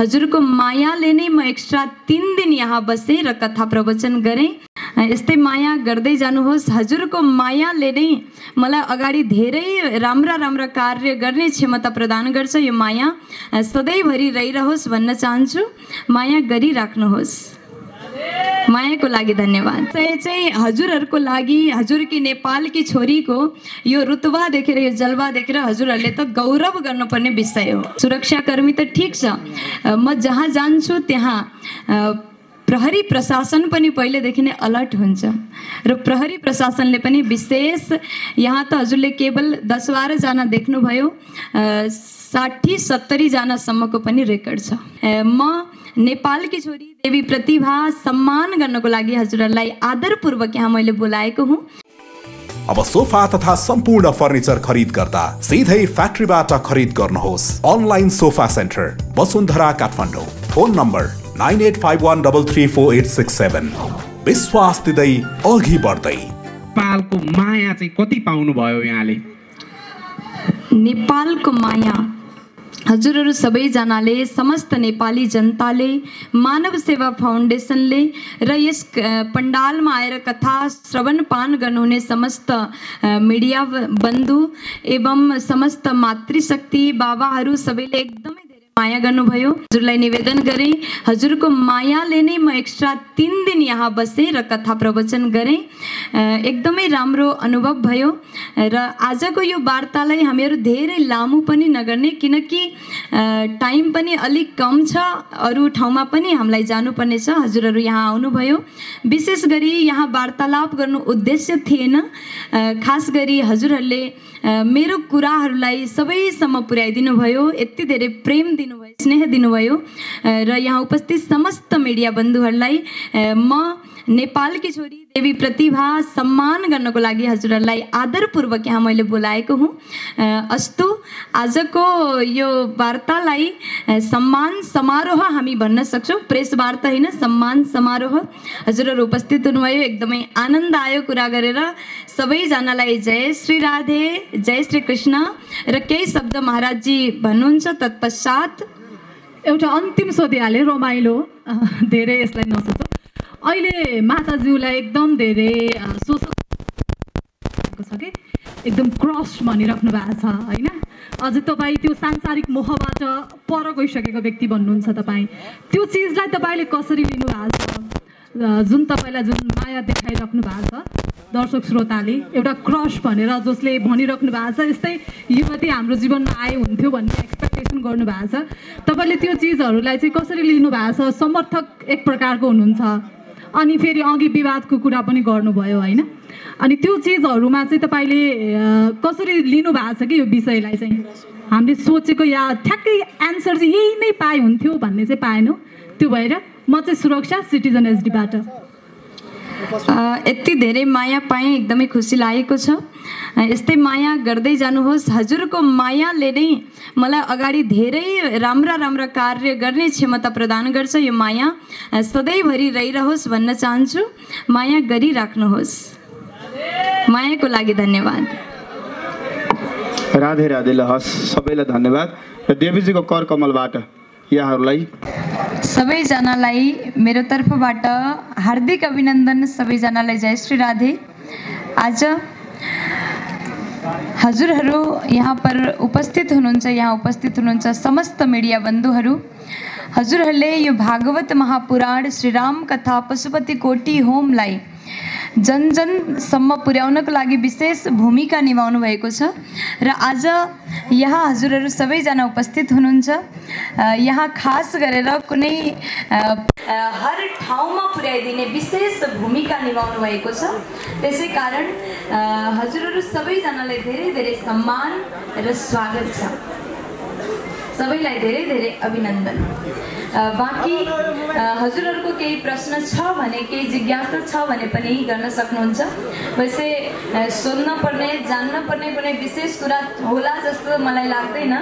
हजुरको मायाले नै म एक्स्ट्रा तिन दिन यहाँ बसेँ र कथा प्रवचन गरेँ यस्तै माया गर्दै जानुहोस्। हजुरको मायाले नै मलाई अगाडि धेरै राम्रा राम्रा कार्य गर्ने क्षमता प्रदान गर्छ यो माया। सधैँभरि रहिरहोस् भन्न चाहन्छु। माया गरिराख्नुहोस्। मायाको लागि धन्यवाद। चाहिँ चाहिँ हजुरहरूको लागि हजुरकी नेपालकी छोरीको यो रुतबा देखेर यो जलवा देखेर हजुरहरूले त गौरव गर्नुपर्ने विषय हो। सुरक्षाकर्मी त ठिक छ। म जहाँ जान्छु त्यहाँ प्रहरी प्रशासन पनि पहिलेदेखि नै अलर्ट हुन्छ। र प्रहरी प्रशासनले पनि विशेष यहाँ त हजुरले केवल दस बाह्रजना देख्नुभयो साठी सत्तरीजनासम्मको पनि रेकर्ड छ। म नेपालकी छोरी देवी प्रतिभा सम्मान गर्नको लागि हजुरहरूलाई आदरपूर्वक यहाँ मैले बोलाएको हुँ। अब सोफा तथा सम्पूर्ण फर्निचर खरिद गर्दा सिधै फ्याक्ट्रीबाट खरिद गर्नुहोस्। Online sofa centre Basundhara Kathmandu. Phone number nine eight five one double three four eight six seven विश्वास दिँदै अघि बढ्दै नेपालको माया चाहिँ कति पाउनुभयो यहाँले नेपालको माया हजुरहरू सबैजनाले समस्त नेपाली जनताले मानव सेवा फाउन्डेसनले र यस पण्डालमा आएर कथा श्रवण पान गर्नुहुने समस्त मिडिया बन्धु एवं समस्त मातृशक्ति बाबाहरू सबैले एकदमै माया गर्नुभयो हजुरलाई निवेदन गरेँ हजुरको मायाले नै म एक्स्ट्रा तिन दिन यहाँ बसेँ र कथा प्रवचन गरेँ। एकदमै राम्रो अनुभव भयो र आजको यो वार्तालाई हामीहरू धेरै लामो पनि नगर्ने किनकि टाइम पनि अलिक कम छ अरू ठाउँमा पनि हामीलाई जानुपर्ने छ हजुरहरू यहाँ आउनुभयो। विशेष गरी यहाँ वार्तालाप गर्नु उद्देश्य थिएन। खास गरी हजुरहरूले मेरो कुराहरूलाई सबैसम्म पुर्याइदिनु भयो यति धेरै प्रेम दिनुभयो स्नेह दिनुभयो। र यहाँ उपस्थित समस्त मिडिया बन्धुहरूलाई म नेपालकी छोरी देवी प्रतिभा सम्मान गर्नको लागि हजुरहरूलाई आदरपूर्वक यहाँ मैले बोलाएको हुँ। अस्तु आजको यो वार्तालाई सम्मान समारोह हामी भन्न सक्छौँ। प्रेस वार्ता होइन सम्मान समारोह। हजुरहरू उपस्थित हुनुभयो एकदमै आनन्द आयो कुरा गरेर सबैजनालाई जय श्री राधे जय श्री कृष्ण र केही शब्द महाराजजी भन्नुहुन्छ तत्पश्चात एउटा अन्तिम सोधिहालेँ रमाइलो। धेरै यसलाई नसोचौँ। अहिले माताज्यूलाई एकदम धेरै शोषण छ कि? एकदम क्रस भनिराख्नु भएको छ होइन? अझ तपाईँ त्यो सांसारिक मोहबाट पर गइसकेको व्यक्ति भन्नुहुन्छ तपाईँ। त्यो चिजलाई तपाईँले कसरी लिनुभएको छ? जुन तपाईँलाई जुन माया देखाइराख्नु भएको छ दर्शक श्रोताले एउटा क्रस भनेर जसले भनिराख्नु भएको छ यस्तै युवती हाम्रो जीवनमा आए हुन्थ्यो भन्ने एक्सपेक्टेसन गर्नु भएको छ। तपाईँले त्यो चिजहरूलाई चाहिँ कसरी लिनु भएको छ? समर्थक एक प्रकारको हुनुहुन्छ। अनि फेरि अघि विवादको कुरा पनि गर्नुभयो होइन? अनि त्यो चिजहरूमा चाहिँ तपाईँले कसरी लिनु भएको छ कि यो विषयलाई चाहिँ? हामीले सोचेको या ठ्याक्कै एन्सर चाहिँ यही नै पाए हुन्थ्यो भन्ने चाहिँ पाएनौँ। त्यो भएर म चाहिँ सुरक्षा सिटिजन एसडीबाट यति धेरै माया पाएँ एकदमै खुसी लागेको छ। यस्तै माया गर्दै जानुहोस्। हजुरको मायाले नै मलाई अगाडि धेरै राम्रा राम्रा कार्य गर्ने क्षमता प्रदान गर्छ। यो माया सधैँभरि रहिरहोस् भन्न चाहन्छु। माया गरिराख्नुहोस्। मायाको लागि धन्यवाद। राधे राधे ल हस् सबैलाई धन्यवाद। र देवीजीको कर कमलबाट यहाँहरूलाई सबैजनालाई मेरो तर्फबाट हार्दिक अभिनन्दन सबैजनालाई जय श्री राधे। आज हजुरहरू यहाँ पर उपस्थित हुनुहुन्छ यहाँ उपस्थित हुनुहुन्छ समस्त मिडिया बन्धुहरू। हजुरहरूले यो भागवत महापुराण श्रीराम कथा पशुपति कोटी होमलाई जन जनसम्म पुर्याउनको लागि विशेष भूमिका निभाउनु भएको छ। र आज यहाँ हजुरहरू सबैजना उपस्थित हुनुहुन्छ। यहाँ खास गरेर कुनै हर ठाउँमा पुर्याइदिने विशेष भूमिका निभाउनु भएको छ। त्यसै कारण हजुरहरू सबैजनालाई धेरै धेरै सम्मान र स्वागत छ। सबैलाई धेरै धेरै अभिनन्दन। बाँकी हजुरहरूको केही प्रश्न छ भने केही जिज्ञासा छ भने पनि गर्न सक्नुहुन्छ। वैसे सोध्न पर्ने जान्न पर्ने कुनै विशेष कुरा होला जस्तो मलाई लाग्दैन।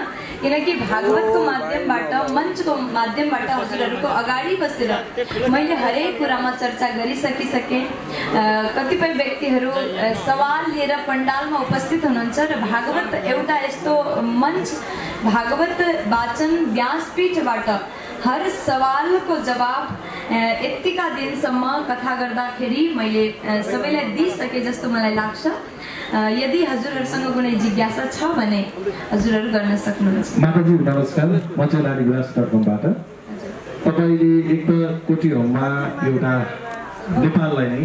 किनकि भागवतको माध्यमबाट मञ्चको माध्यमबाट हजुरहरूको अगाडि बसेर मैले हरेक कुरामा चर्चा गरिसकिसकेँ। कतिपय व्यक्तिहरू सवाल लिएर पण्डालमा उपस्थित हुनुहुन्छ र भागवत एउटा यस्तो मञ्च भागवत वाचन व्यासपीठबाट हर सवालको जवाब अ, यत्तिका दिनसम्म कथा गर्दाखेरि मैले सबैलाई दिइसके जस्तो मलाई लाग्छ। यदि हजुरहरूसँग कुनै जिज्ञासा छ भने हजुरहरू गर्न सक्नुहुन्छ। माताजी नमस्कार। म चाहिँ तपाईँले एक त कोटी होममा एउटा नेपाललाई नै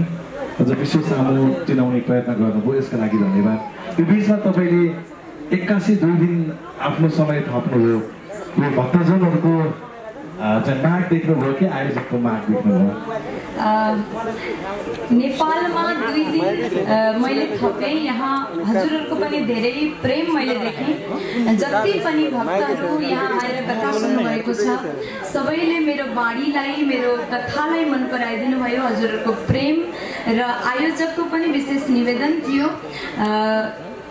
अझ विश्व सामु चिनाउने प्रयत्न गर्नुभयो यसका लागि धन्यवाद। यो बिचमा तपाईँले एक्कासी दुई दिन आफ्नो समय थप्नुभयो। यो भक्तजनहरूको माग देख्नुभयो कि आयोजकको माग देख्नुभयो नेपालमा दुई दिन मैले थपेँ यहाँ हजुरहरूको पनि धेरै प्रेम मैले देखेँ जति पनि भक्तहरू यहाँ आएर कथा सुन्नुभएको छ सबैले मेरो बाणीलाई मेरो कथालाई मन पराइदिनु भयो हजुरहरूको प्रेम र आयोजकको पनि विशेष निवेदन थियो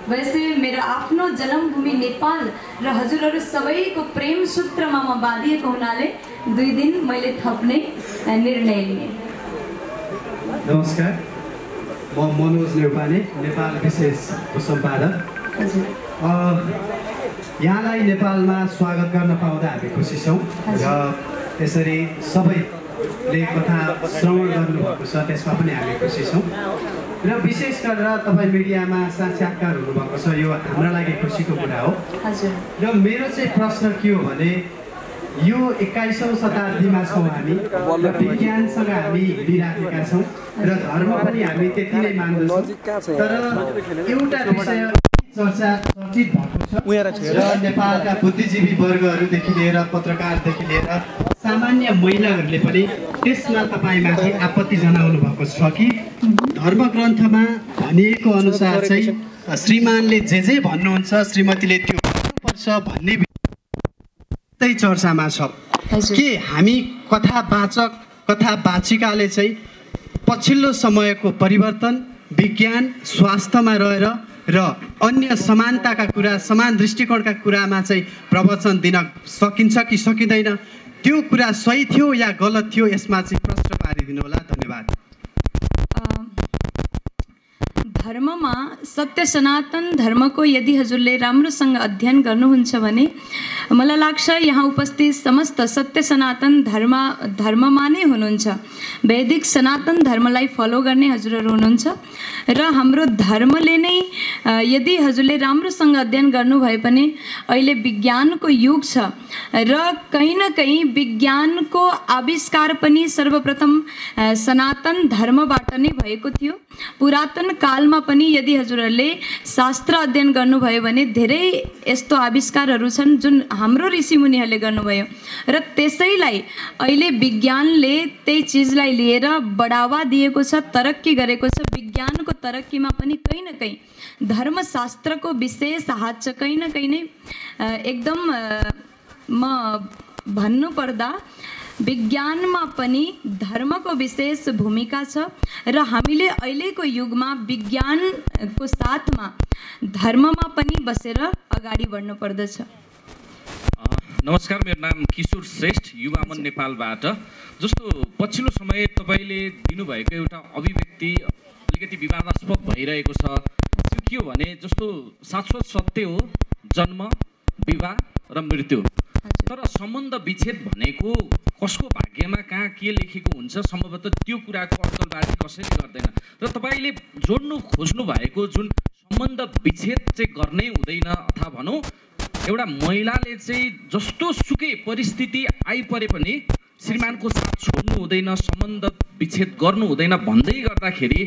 वैसे मेरो आफ्नो जन्मभूमि नेपाल र हजुरहरू सबैको प्रेम सूत्रमा म बाँधिएको हुनाले दुई दिन मैले थप्ने निर्णय लिएँ। नमस्कार। म मनोज नेउपाने नेपाल विशेषको सम्पादक। यहाँलाई नेपालमा स्वागत गर्न पाउँदा हामी खुसी छौँ र त्यसरी सबैले कथा श्रवण गर्नुभएको छ त्यसमा पनि हामी खुसी छौँ। र विशेष गरेर तपाईँ मिडियामा साक्षात्कार हुनुभएको छ यो हाम्रा लागि खुसीको कुरा हो। हजुर। र मेरो चाहिँ प्रश्न के हो भने यो एक्काइसौँ शताब्दीमा छौँ हामी र विज्ञानसँग हामी हिँडिराखेका छौँ र धर्म पनि हामी त्यति नै मान्दछौँ। तर एउटा विषय चर्चा चर्चित भएको छ र नेपालका बुद्धिजीवी वर्गहरूदेखि लिएर पत्रकारदेखि लिएर सामान्य महिलाहरूले पनि त्यसमा तपाईँमाथि आपत्ति जनाउनु भएको छ कि? धर्मग्रन्थमा भनिएको अनुसार चाहिँ श्रीमानले जे जे भन्नुहुन्छ श्रीमतीले त्यो गर्नुपर्छ भन्ने चर्चामा छ। के हामी कथावाचक कथावाचिकाले चाहिँ पछिल्लो समयको परिवर्तन विज्ञान स्वास्थ्यमा रहेर र अन्य समानताका कुरा समान दृष्टिकोणका कुरामा चाहिँ प्रवचन दिन सकिन्छ कि सकिँदैन? त्यो कुरा सही थियो या गलत थियो यसमा चाहिँ प्रश्न पारिदिनु होला। धन्यवाद। धर्ममा सत्य सनातन धर्मको यदि हजुरले राम्रोसँग अध्ययन गर्नुहुन्छ भने मलाई लाग्छ यहाँ उपस्थित समस्त सत्य सनातन धर्म धर्ममा नै हुनुहुन्छ। वैदिक सनातन धर्मलाई फलो गर्ने हजुरहरू हुनुहुन्छ। र हाम्रो धर्मले नै यदि हजुरले राम्रोसँग अध्ययन गर्नुभए पनि अहिले विज्ञानको युग छ र कहीँ न कहीँ विज्ञानको आविष्कार पनि सर्वप्रथम सनातन धर्मबाट नै भएको थियो। पुरातन कालमा पनि यदि हजुरहरूले शास्त्र अध्ययन गर्नुभयो भने धेरै यस्तो आविष्कारहरू छन् जुन हाम्रो ऋषिमुनिहरूले गर्नुभयो। र त्यसैलाई अहिले विज्ञानले त्यही चिजलाई लिएर बढावा दिएको छ तरक्की गरेको छ। विज्ञानको तरक्कीमा पनि कहीँ न कहीँ धर्मशास्त्रको विशेष हात छ। कहीँ न कहीँ नै एकदम म भन्नुपर्दा विज्ञानमा पनि धर्मको विशेष भूमिका छ। र हामीले अहिलेको युगमा विज्ञानको साथमा धर्ममा पनि बसेर अगाडि बढ्नु पर्दछ। नमस्कार मेरो नाम किशोर श्रेष्ठ युवा मन नेपालबाट। जस्तो पछिल्लो समय तपाईँले दिनुभएको एउटा अभिव्यक्ति अलिकति विवादास्पद भइरहेको छ। त्यो के हो भने जस्तो शाश्वत सत्य हो जन्म विवाह र मृत्यु। तर सम्बन्ध विच्छेद भनेको कसको भाग्यमा कहाँ के लेखेको हुन्छ सम्भवतः त्यो कुराको अड्कलबाजी कसैले गर्दैन। र तपाईँले जोड्नु खोज्नु भएको जुन सम्बन्ध विच्छेद चाहिँ गर्नै हुँदैन अथवा भनौँ एउटा महिलाले चाहिँ जस्तो सुकै परिस्थिति आइपरे पनि श्रीमानको साथ छोड्नु हुँदैन सम्बन्ध विच्छेद गर्नु हुँदैन भन्दै गर्दाखेरि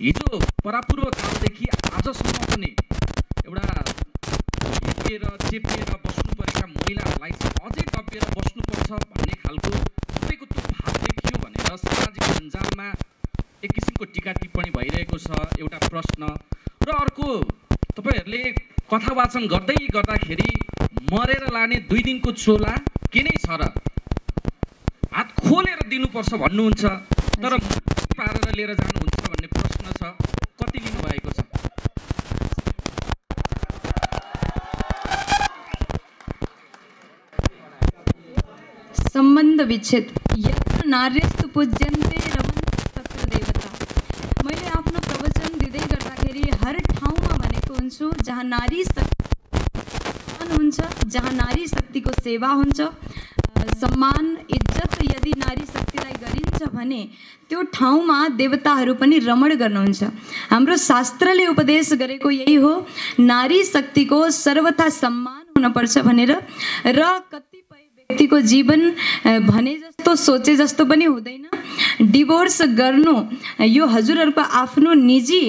हिजो परापूर्व कालदेखि आजसम्म पनि एउटा हेपिएर चेपिएर बस्नु परेका महिलाहरूलाई अझै दबिएर बस्नुपर्छ भन्ने खालको तपाईँको त्यो भाव देखियो भनेर सामाजिक सञ्जालमा एक किसिमको टिका टिप्पणी भइरहेको छ एउटा प्रश्न। र अर्को तपाईँहरूले कथा वाचन गर्दै गर्दाखेरि मरेर लाने दुई दिनको चोला के नै छ र? हात खोलेर दिनुपर्छ भन्नुहुन्छ तर पारेर लिएर जानुहुन्छ भन्ने प्रश्न छ कति लिनुभएको छ? सम्बन्ध विच्छेद यत्र नार्यस्तु पूज्यन्ते रमन्ते तत्र देवता मैले आफ्नो प्रवचन दिँदै गर्दाखेरि हर ठाउँमा हुन्छु जहाँ नारी शक्ति हुन्छ जहाँ नारी शक्तिको सेवा हुन्छ। सम्मान इज्जत यदि नारी शक्तिलाई गरिन्छ भने त्यो ठाउँमा देवताहरू पनि रमण गर्नुहुन्छ। हाम्रो शास्त्रले उपदेश गरेको यही हो नारी शक्तिको सर्वथा सम्मान हुनपर्छ भनेर। र कतिपय व्यक्तिको जीवन भने जस्तो सोचे जस्तो पनि हुँदैन। डिभोर्स गर्नु यो हजुरहरूको आफ्नो निजी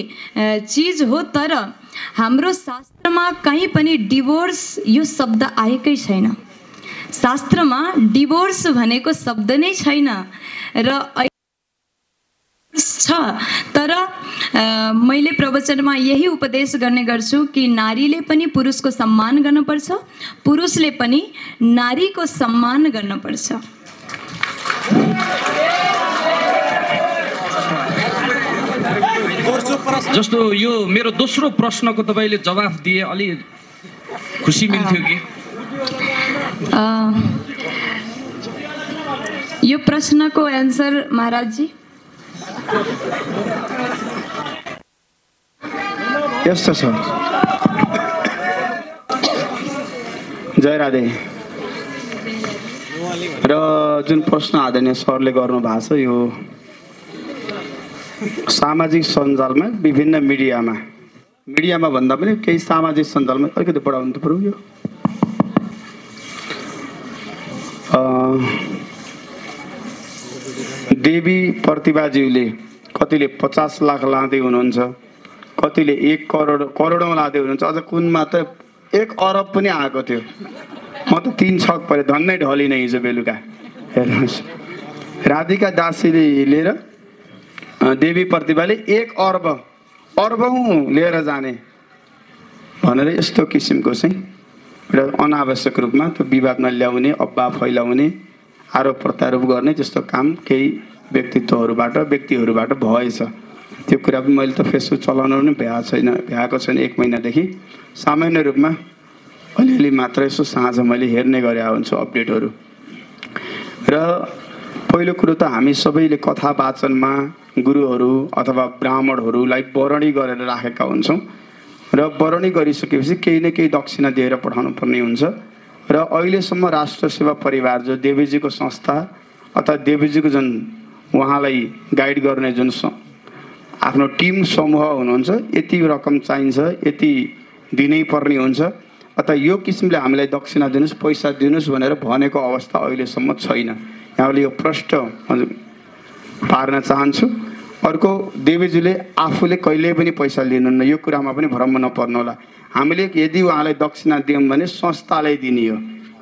चिज हो तर हाम्रो शास्त्रमा कहीँ पनि डिभोर्स यो शब्द आएकै छैन। शास्त्रमा डिभोर्स भनेको शब्द नै छैन र छ तर मैले प्रवचनमा यही उपदेश गर्ने गर्छु कि नारीले पनि पुरुषको सम्मान गर्नुपर्छ पुरुषले पनि नारीको सम्मान गर्नुपर्छ। जस्तो यो मेरो दोस्रो प्रश्नको तपाईँले जवाफ दिए अलि खुसी मिल्थ्यो कि? यो प्रश्नको एन्सर महाराजजी? यस्तो छ। जय राधे। र जुन प्रश्न आदरणीय सरले गर्नुभएको छ यो सामाजिक सञ्जालमा विभिन्न मिडियामा। मिडियामा भन्दा पनि केही सामाजिक सञ्जालमा अलिकति बढाउनु त पऱ्यो यो। देवी प्रतिभाज्यूले कतिले पचास लाख लाँदै हुनुहुन्छ कतिले एक करोड करोडौँ लाँदै हुनुहुन्छ अझ कुनमा त एक अरब पनि आएको थियो। म त तिन छक पऱ्यो धन्नै ढलिनँ हिजो बेलुका। हेर्नुहोस्। राधिका दासीले लिएर देवी प्रतिभाले एक अर्ब अर्बौँ लिएर जाने। भनेर यस्तो किसिमको चाहिँ एउटा अनावश्यक रूपमा त्यो विवादमा ल्याउने अब्बा फैलाउने आरोप प्रत्यारोप गर्ने त्यस्तो काम केही व्यक्तित्वहरूबाट व्यक्तिहरूबाट भएछ। त्यो कुरा पनि मैले त फेसबुक चलाउनु पनि भ्याएको छैन भ्याएको छैन एक महिनादेखि। सामान्य रूपमा अलिअलि मात्र यसो साँझ मैले हेर्ने गरे हुन्छु अपडेटहरू। र पहिलो कुरो त हामी सबैले कथा वाचनमा गुरुहरू अथवा ब्राह्मणहरूलाई वरणी गरेर राखेका हुन्छौँ र वरणी गरिसकेपछि केही न केही दक्षिणा दिएर पठाउनु पर्ने हुन्छ र अहिलेसम्म राष्ट्र सेवा परिवार जो देवीजीको संस्था अथवा देवीजीको जुन उहाँलाई गाइड गर्ने जुन आफ्नो टिम समूह हुनुहुन्छ यति रकम चाहिन्छ यति दिनै पर्ने हुन्छ। अथवा यो किसिमले हामीलाई दक्षिणा दिनुहोस् पैसा दिनुहोस् भनेर भनेको अवस्था अहिलेसम्म छैन। यहाँले यो हजुर पार्न चाहन्छु। अर्को देवीजीले आफूले कहिल्यै पनि पैसा लिनुहुन्न यो कुरामा पनि भ्रम नपर्नु होला। हामीले यदि उहाँलाई दक्षिणा दियौँ भने संस्थालाई दिने हो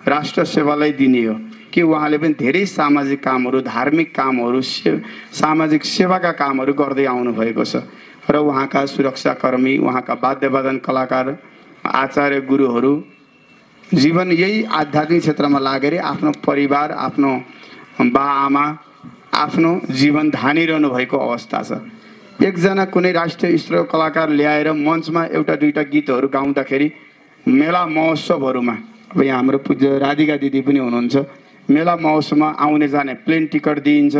राष्ट्र सेवालाई दिने हो कि उहाँले पनि धेरै सामाजिक कामहरू धार्मिक कामहरू से सामाजिक सेवाका कामहरू गर्दै आउनुभएको छ। र उहाँका सुरक्षाकर्मी उहाँका वाद्यवादन कलाकार आचार्य गुरुहरू जीवन यही आध्यात्मिक क्षेत्रमा लागेर आफ्नो परिवार आफ्नो बा आमा आफ्नो जीवन धानिरहनु भएको अवस्था छ। एकजना कुनै राष्ट्रिय स्तरको कलाकार ल्याएर मञ्चमा एउटा दुईवटा गीतहरू गाउँदाखेरि मेला महोत्सवहरूमा अब यहाँ हाम्रो पूज्य राधिका दिदी पनि हुनुहुन्छ मेला महोत्सवमा आउने जाने प्लेन टिकट दिइन्छ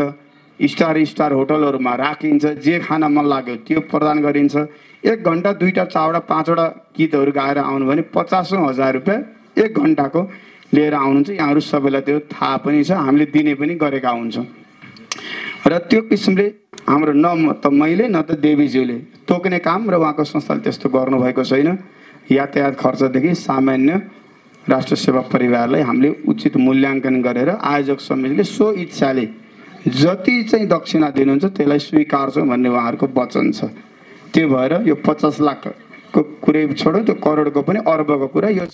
स्टार स्टार होटलहरूमा राखिन्छ जे खान मन लाग्यो त्यो प्रदान गरिन्छ। एक घन्टा दुईवटा चारवटा पाँचवटा गीतहरू गाएर आउनु भने पचासौँ हजार रुपियाँ एक घन्टाको लिएर आउनुहुन्छ। यहाँहरू सबैलाई त्यो थाहा पनि छ। हामीले दिने पनि गरेका हुन्छौँ। र त्यो किसिमले हाम्रो न त मैले न त देवीज्यूले तोक्ने काम र उहाँको संस्थाले त्यस्तो गर्नुभएको छैन। यातायात खर्चदेखि सामान्य राष्ट्र सेवा परिवारलाई हामीले उचित मूल्याङ्कन गरेर आयोजक समितिले सो इच्छाले जति चाहिँ दक्षिणा दिनुहुन्छ त्यसलाई स्वीकार्छौँ भन्ने उहाँहरूको वचन छ। त्यो भएर यो पचास लाखको कुरै छोडौँ त्यो करोडको पनि अर्बको कुरा। यो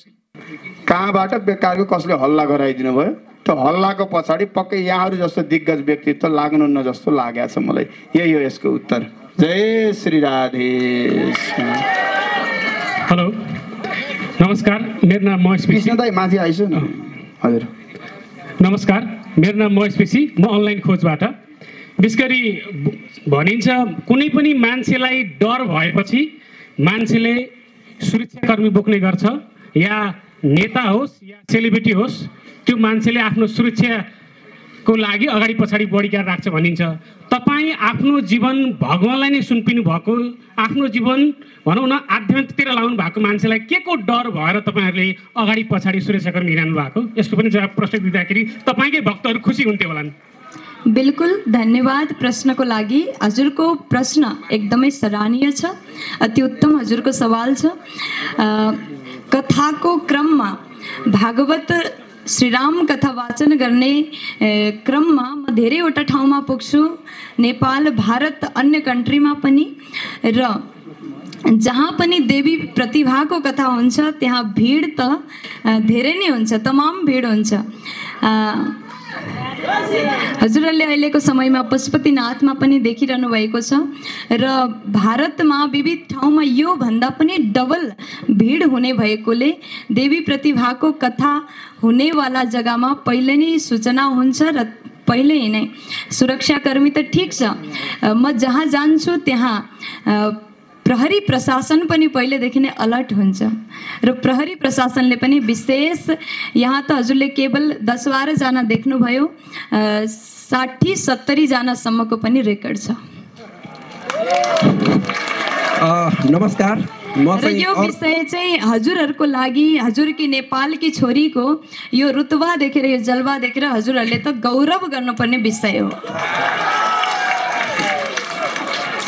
कहाँबाट बेकारको कसले हल्ला गराइदिनु भयो? त्यो हल्लाको पछाडि पक्कै यहाँहरू जस्तो दिग्गज व्यक्तित्व लाग्नुहुन्न जस्तो लागेको छ मलाई। यही हो यसको उत्तर। जय श्री राधे हेलो। नमस्कार मेरो नाम महेश पेसी। कृष्ण दाई माथि आइसु न। हजुर। नमस्कार मेरो नाम महेश पेसी। म अनलाइन खोजबाट। विशेष गरी भनिन्छ कुनै पनि मान्छेलाई डर भएपछि मान्छेले सुरक्षाकर्मी बोक्ने गर्छ या नेता होस् या सेलिब्रिटी होस् त्यो मान्छेले आफ्नो सुरक्षा को लागि अगाडि पछाडि बढिकार राख्छ भनिन्छ। तपाईँ आफ्नो जीवन भगवान्लाई नै सुम्पिनु भएको आफ्नो जीवन भनौँ न आध्यात्मिकतिर लाउनु भएको मान्छेलाई के को डर भएर तपाईँहरूले अगाडि पछाडि सुरक्षाकर्मी हिँड्नु भएको? यसको पनि जवाब प्रश्न दिँदाखेरि तपाईँकै भक्तहरू खुसी हुन्थ्यो होला बिल्कुल धन्यवाद प्रश्नको लागि। हजुरको प्रश्न एकदमै सराहनीय छ अति उत्तम हजुरको सवाल छ। कथाको क्रममा भागवत श्रीराम कथा वाचन गर्ने क्रममा म धेरैवटा ठाउँमा पुग्छु नेपाल भारत अन्य कन्ट्रीमा पनि र जहाँ पनि देवी प्रतिभाको कथा हुन्छ त्यहाँ भिड त धेरै नै हुन्छ तमाम भिड हुन्छ। हजुरहरूले अहिलेको समयमा पशुपतिनाथमा पनि देखिरहनु भएको छ र भारतमा विविध ठाउँमा योभन्दा पनि डबल भिड हुने भएकोले देवी प्रतिभाको कथा होने हुनेवाला जग्गामा पहिले नै सूचना हुन्छ र पहिले नै सुरक्षाकर्मी त ठिक छ। म जहाँ जान्छु प्रहरी प्रशासन पनि पहिलेदेखि नै अलर्ट हुन्छ। र प्रहरी प्रशासनले पनि विशेष यहाँ त हजुरले केवल दस बाह्रजना देख्नुभयो साठी सत्तरीजनासम्मको पनि रेकर्ड छ। नमस्कार। र यो विषय चाहिँ हजुरहरूको लागि हजुरकी नेपालकी छोरीको यो रुतबा देखेर यो जलवा देखेर हजुरहरूले त गौरव गर्नुपर्ने विषय हो।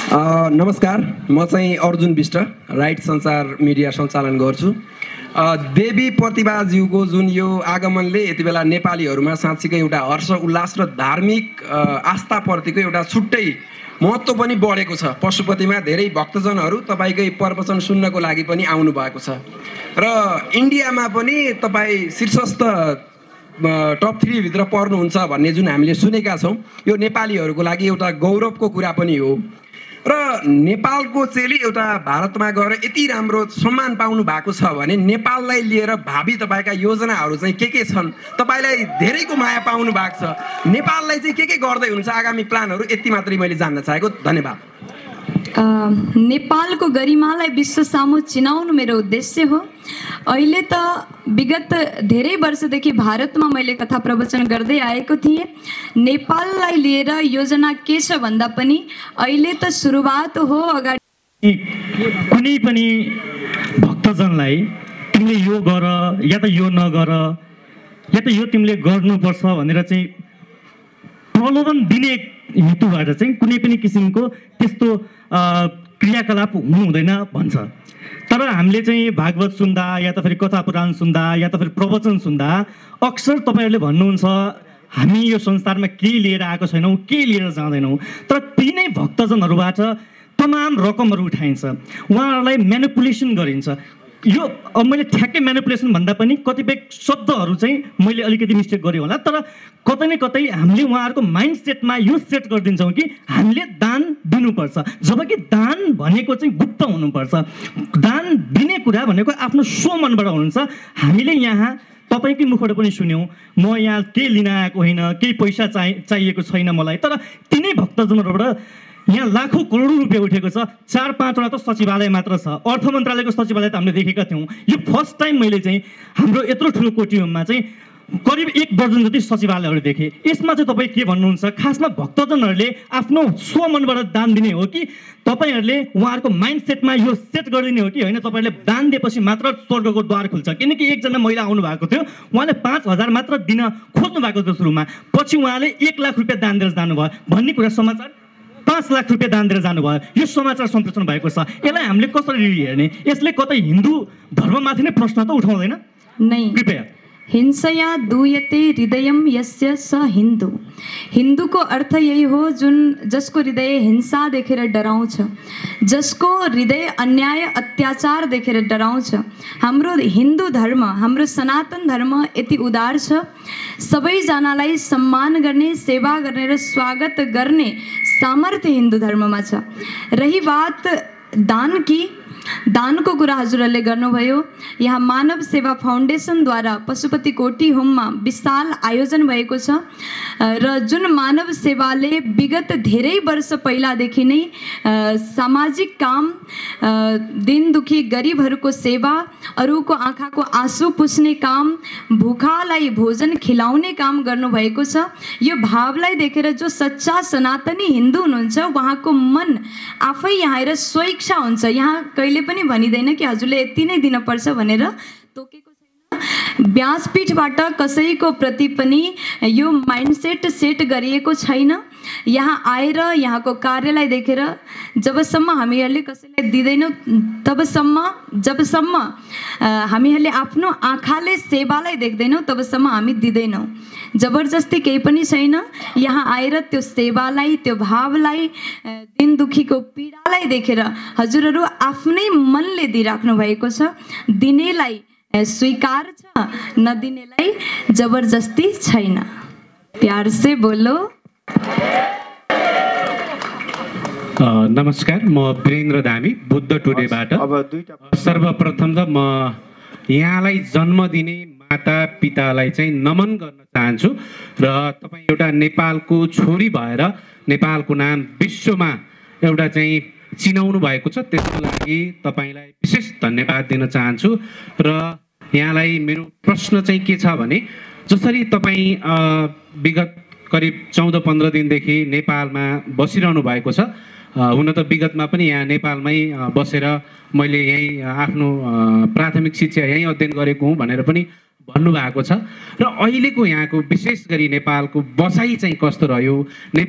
नमस्कार म चाहिँ अर्जुन विष्ट राइट संसार मिडिया सञ्चालन गर्छु। देवी प्रतिभाज्यूको जुन यो आगमनले यति बेला नेपालीहरूमा साँच्चीकै एउटा हर्ष उल्लास र धार्मिक आस्थाप्रतिको एउटा छुट्टै महत्त्व पनि बढेको छ। पशुपतिमा धेरै भक्तजनहरू तपाईँकै प्रवचन सुन्नको लागि पनि आउनु भएको छ। र इन्डियामा पनि तपाईँ शीर्षस्थ टप थ्रीभित्र पर्नुहुन्छ भन्ने जुन हामीले सुनेका छौँ यो नेपालीहरूको लागि एउटा गौरवको कुरा पनि हो। र नेपालको चेली एउटा भारतमा गएर यति राम्रो सम्मान पाउनु भएको छ भने नेपाललाई लिएर भावी तपाईँका योजनाहरू चाहिँ के के छन्? तपाईँलाई धेरैको माया पाउनु भएको छ। नेपाललाई चाहिँ के के गर्दै हुन्छ आगामी प्लानहरू यति मात्रै मैले जान्न चाहेको। धन्यवाद। नेपालको गरिमालाई विश्व सामु चिनाउनु मेरो उद्देश्य हो। अहिले त विगत धेरै वर्षदेखि भारतमा मैले कथा प्रवचन गर्दै आएको थिएँ। नेपाललाई लिएर योजना के छ भन्दा पनि अहिले त सुरुवात हो अगाडि। कुनै पनि भक्तजनलाई तिमीले यो गर या त यो नगर या त यो तिमीले गर्नुपर्छ भनेर चाहिँ प्रलोभन दिने हेतुबाट चाहिँ कुनै पनि किसिमको त्यस्तो क्रियाकलाप हुनु हुँदैन भन्छ। तर हामीले चाहिँ भागवत सुन्दा या त फेरि कथा पुराण सुन्दा या त फेरि प्रवचन सुन्दा अक्सर तपाईँहरूले भन्नुहुन्छ हामी यो संसारमा के लिएर आएको छैनौँ के लिएर जाँदैनौँ? तर ती नै भक्तजनहरूबाट तमाम रकमहरू उठाइन्छ। उहाँहरूलाई म्यानिपुलेसन गरिन्छ। यो अब मैले ठ्याक्कै म्यानिपुलेसन भन्दा पनि कतिपय शब्दहरू चाहिँ मैले अलिकति मिस्टेक गरेँ होला तर कतै न कतै हामीले उहाँहरूको माइन्ड सेटमा यो सेट गरिदिन्छौँ कि हामीले दान दिनुपर्छ। जबकि दान भनेको चाहिँ गुप्त हुनुपर्छ। दान दिने कुरा भनेको आफ्नो स्व मनबाट हुनुहुन्छ। हामीले यहाँ तपाईँकै मुखबाट पनि सुन्यौँ म यहाँ केही लिन आएको होइन केही पैसा चाहि चाहिएको छैन मलाई तर तिनै भक्तजनहरूबाट यहाँ लाखौँ करोडौँ रुपियाँ उठेको छ। चार पाँचवटा त सचिवालय मात्र छ। अर्थ मन्त्रालयको सचिवालय त हामीले देखेका थियौँ। यो फर्स्ट टाइम मैले चाहिँ हाम्रो यत्रो ठुलो कोटियममा चाहिँ करिब एक दर्जन जति सचिवालयहरू देखेँ। यसमा चाहिँ तपाईँ के भन्नुहुन्छ? खासमा भक्तजनहरूले आफ्नो स्व मनबाट दान दिने हो कि तपाईँहरूले उहाँहरूको माइन्ड सेटमा यो सेट गरिदिने हो कि? होइन तपाईँहरूले दान दिएपछि मात्र स्वर्गको द्वार खुल्छ। किनकि एकजना महिला आउनु भएको थियो। उहाँले पाँच हजार मात्र दिन खोज्नु भएको थियो सुरुमा। पछि उहाँले एक लाख रुपियाँ दान दिएर जानुभयो। भन्ने कुरा समाचार पाँच लाख रुपियाँ दान दिएर जानुभयो। यो समाचार सम्प्रेषण भएको छ। यसलाई हामीले कसरी हेर्ने यसले कतै हिन्दू धर्ममाथि नै प्रश्न त उठाउँदैन। नै। कृपया। हिंसया दूयते हृदयम यस्य स हिन्दू हिन्दूको अर्थ यही हो जुन जसको हृदय हिंसा देखेर डराउँछ जसको हृदय अन्याय अत्याचार देखेर डराउँछ हाम्रो हिन्दू धर्म हाम्रो सनातन धर्म यति उदार छ सबैजनालाई सम्मान गर्ने सेवा गर्ने र स्वागत गर्ने सामर्थ्य हिन्दू धर्ममा छ रही बात दान की दानको कुरा हजुरहरूले गर्नुभयो। यहाँ मानव सेवा फाउन्डेसनद्वारा पशुपति कोटी होममा विशाल आयोजन भएको छ। र जुन मानव सेवाले विगत धेरै वर्ष पहिलादेखि नै सामाजिक काम दिन दुखी गरिबहरूको सेवा अरूको आँखाको आँसु पुस्ने काम भुखालाई भोजन खिलाउने काम गर्नुभएको छ। यो भावलाई देखेर जो सच्चा सनातनी हिन्दू हुनुहुन्छ उहाँको मन आफै यहाँ आएर स्वेच्छा हुन्छ। यहाँ कहिले पनि भनिँदैन कि हजुरले यति नै दिनुपर्छ भनेर तोकेको छैन। व्यासपीठबाट कसैको प्रति पनि यो माइन्डसेट सेट गरिएको छैन। यहाँ आएर यहाँको कार्यलाई देखेर जबसम्म हामीहरूले कसैलाई दिँदैनौँ तबसम्म जबसम्म हामीहरूले आफ्नो आँखाले सेवालाई देख्दैनौँ तबसम्म हामी दिँदैनौँ। जबरजस्ती केही पनि छैन। यहाँ आएर त्यो सेवालाई त्यो भावलाई दिन दुखीको पीडालाई देखेर हजुरहरू आफ्नै मनले दिइराख्नु भएको छ। दिनेलाई स्वीकार छ नदिनेलाई जबरजस्ती छैन। प्यार से बोलो। नमस्कार म वीरेन्द्र धामी बुद्ध टुडेबाट अब दुईवटा सर्वप्रथम त म यहाँलाई जन्म दिने माता पितालाई चाहिँ नमन गर्न चाहन्छु र तपाईँ एउटा नेपालको छोरी भएर नेपालको नाम विश्वमा एउटा चाहिँ चिनाउनु भएको छ त्यसको लागि तपाईँलाई विशेष धन्यवाद दिन चाहन्छु र यहाँलाई मेरो प्रश्न चाहिँ के छ भने जसरी तपाईँ विगत करिब चौध पन्ध्र दिनदेखि नेपालमा बसिरहनु भएको छ हुन त विगतमा पनि यहाँ नेपालमै बसेर मैले यहीँ आफ्नो प्राथमिक शिक्षा यहीँ अध्ययन गरेको हुँ भनेर पनि भन्नुभएको छ। र अहिलेको यहाँको विशेष गरी नेपालको बसाइ चाहिँ कस्तो रह्यो?